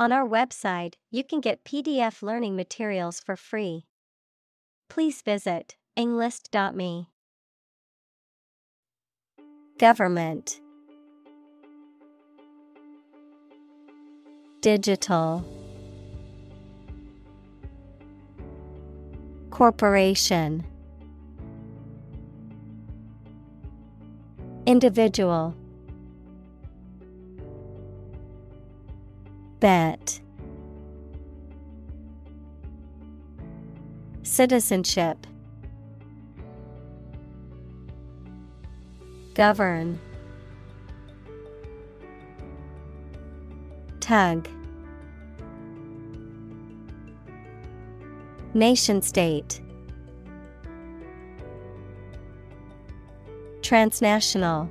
On our website, you can get PDF learning materials for free. Please visit englist.me. Government Digital Corporation Individual Bet Citizenship Govern Tug Nation state Transnational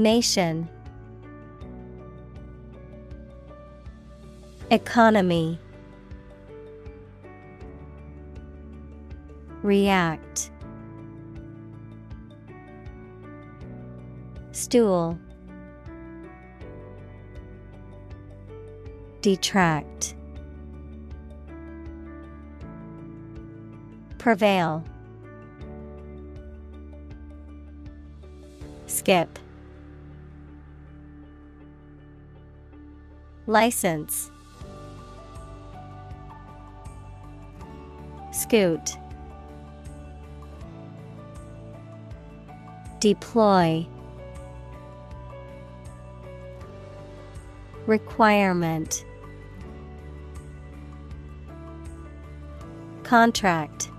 Nation. Economy. React. Stool. Detract. Prevail. Skip License. Scoot. Deploy. Requirement. Contract.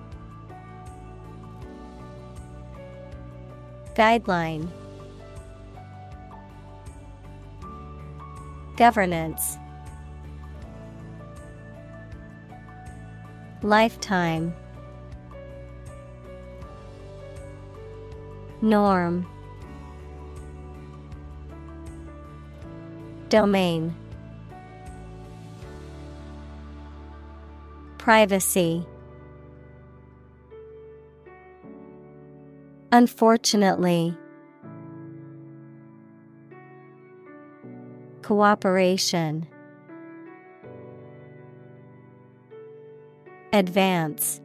Guideline Governance. Lifetime. Norm. Domain. Privacy. Unfortunately Cooperation. Advance.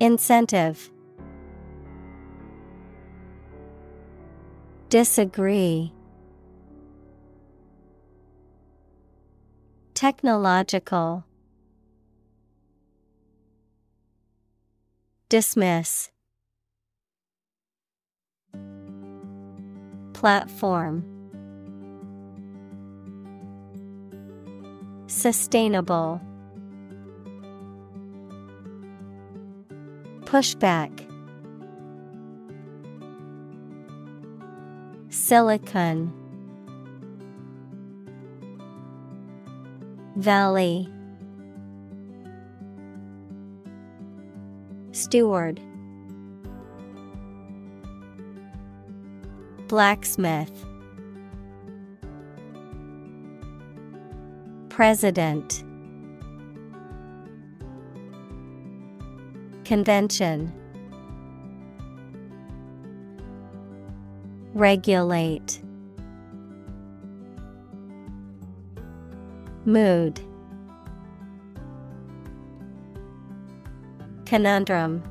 Incentive. Disagree. Technological. Dismiss Platform. Sustainable. Pushback. Silicon. Valley. Steward Blacksmith. President. Convention. Regulate. Mood. Conundrum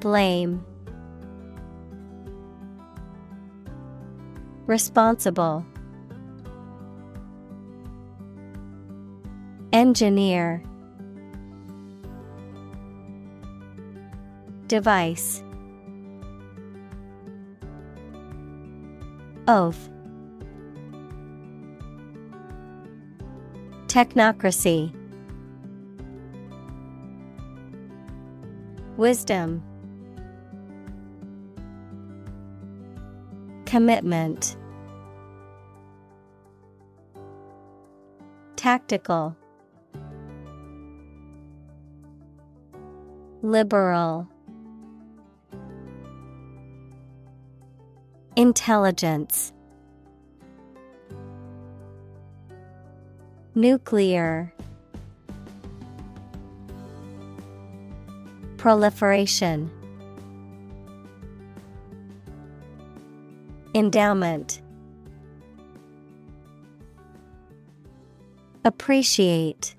Blame. Responsible. Engineer. Device. Oath. Technocracy. Wisdom Commitment. Tactical. Liberal. Intelligence. Nuclear. Proliferation Endowment. Appreciate